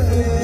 Yeah.